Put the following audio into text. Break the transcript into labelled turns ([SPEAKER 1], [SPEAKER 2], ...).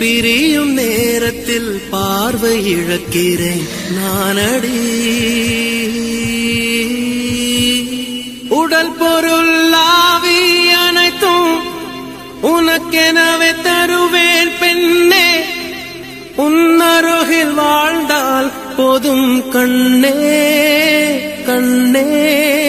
[SPEAKER 1] பிரியும் நேரத்தில் பார்வை இழக்கிறேன் நானடி. உடல் பொருள் ஆவி அனைத்தும் உனக்கெனவே தருவேன் பெண்ணே. உன்னருகில் வாழ்ந்தால் போதும் கண்ணே கண்ணே.